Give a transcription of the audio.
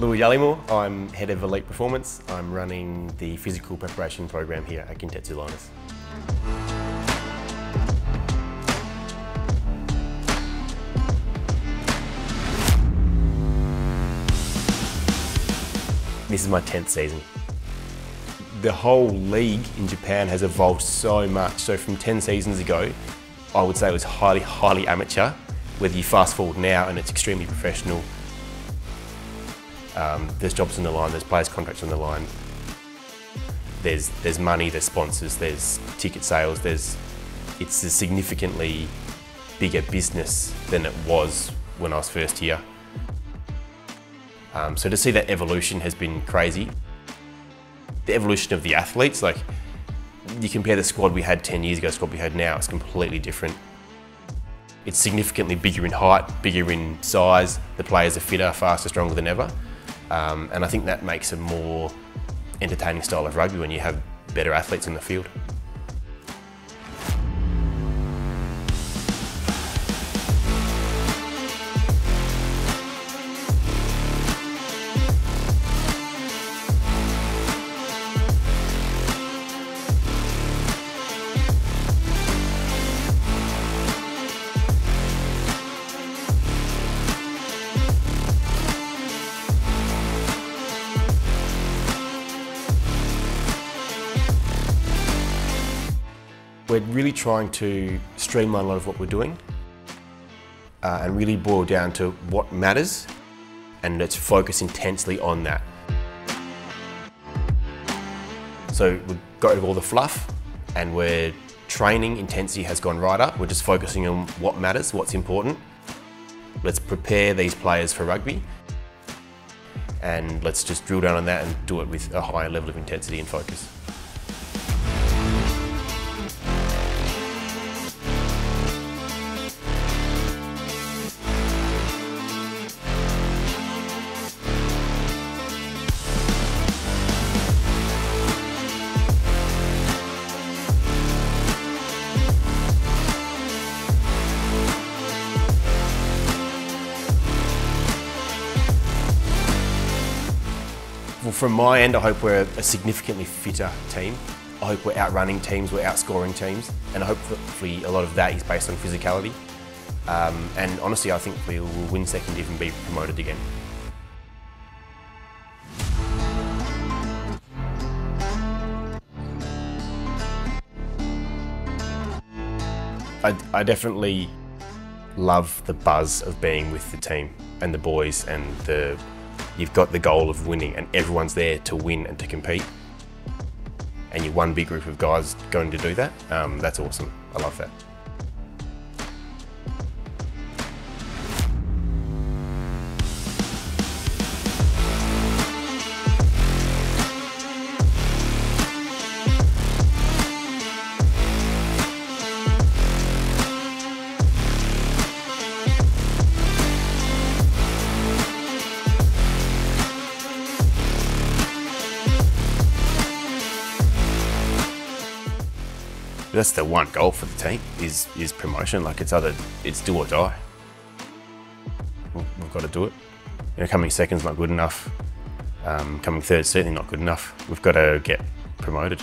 Louis Yallimore, I'm Head of Elite Performance. I'm running the physical preparation program here at Kintetsu Liners. This is my 10th season. The whole league in Japan has evolved so much. So from 10 seasons ago, I would say it was highly, highly amateur. Whether you fast forward now and it's extremely professional, um, there's jobs on the line, there's players' contracts on the line, there's, there's money, there's sponsors, there's ticket sales, there's, it's a significantly bigger business than it was when I was first here. Um, so to see that evolution has been crazy. The evolution of the athletes, like you compare the squad we had 10 years ago, squad we had now, it's completely different. It's significantly bigger in height, bigger in size. The players are fitter, faster, stronger than ever. Um, and I think that makes a more entertaining style of rugby when you have better athletes in the field. We're really trying to streamline a lot of what we're doing uh, and really boil down to what matters and let's focus intensely on that. So we've got rid of all the fluff and we're training intensity has gone right up. We're just focusing on what matters, what's important. Let's prepare these players for rugby and let's just drill down on that and do it with a higher level of intensity and focus. Well, from my end, I hope we're a significantly fitter team. I hope we're outrunning teams, we're outscoring teams, and I hope hopefully a lot of that is based on physicality. Um, and honestly, I think we will win second div and be promoted again. I, I definitely love the buzz of being with the team and the boys and the you've got the goal of winning and everyone's there to win and to compete. And you're one big group of guys going to do that. Um, that's awesome. I love that that's the one goal for the team is is promotion. Like it's either it's do or die. We've got to do it. You know, coming second's not good enough. Um, coming third certainly not good enough. We've got to get promoted.